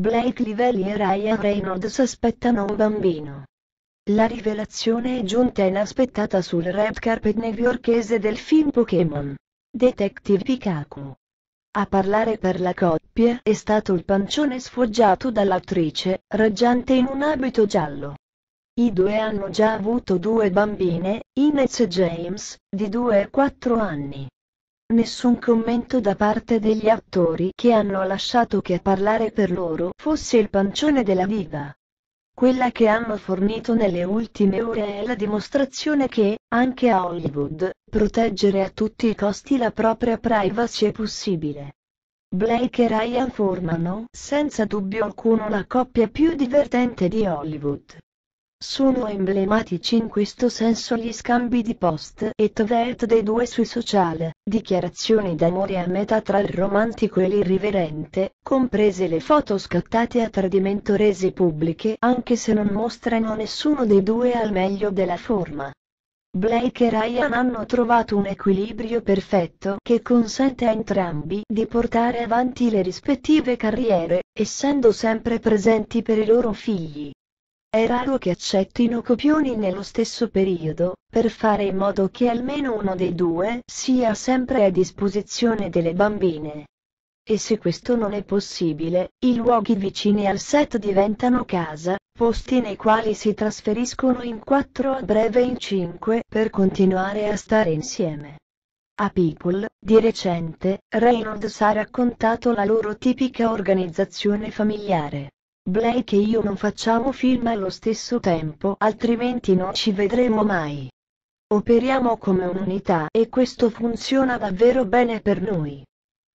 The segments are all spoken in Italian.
Blake Lively e Ryan Reynolds aspettano un bambino. La rivelazione è giunta inaspettata sul red carpet newyorkese del film Pokémon. Detective Pikachu. A parlare per la coppia è stato il pancione sfoggiato dall'attrice, raggiante in un abito giallo. I due hanno già avuto due bambine, Ines e James, di 2 e 4 anni. Nessun commento da parte degli attori che hanno lasciato che a parlare per loro fosse il pancione della diva. Quella che hanno fornito nelle ultime ore è la dimostrazione che, anche a Hollywood, proteggere a tutti i costi la propria privacy è possibile. Blake e Ryan formano, senza dubbio alcuno, la coppia più divertente di Hollywood. Sono emblematici in questo senso gli scambi di post e tweet dei due sui social, dichiarazioni d'amore a metà tra il romantico e l'irriverente, comprese le foto scattate a tradimento rese pubbliche anche se non mostrano nessuno dei due al meglio della forma. Blake e Ryan hanno trovato un equilibrio perfetto che consente a entrambi di portare avanti le rispettive carriere, essendo sempre presenti per i loro figli. È raro che accettino copioni nello stesso periodo, per fare in modo che almeno uno dei due sia sempre a disposizione delle bambine. E se questo non è possibile, i luoghi vicini al set diventano casa, posti nei quali si trasferiscono in quattro a breve in cinque per continuare a stare insieme. A People, di recente, Reynolds ha raccontato la loro tipica organizzazione familiare. Blake e io non facciamo film allo stesso tempo altrimenti non ci vedremo mai. Operiamo come un'unità e questo funziona davvero bene per noi.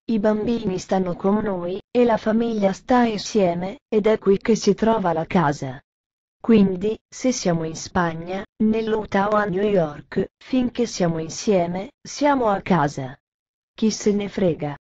I bambini stanno con noi, e la famiglia sta insieme, ed è qui che si trova la casa. Quindi, se siamo in Spagna, nell'Utah o a New York, finché siamo insieme, siamo a casa. Chi se ne frega.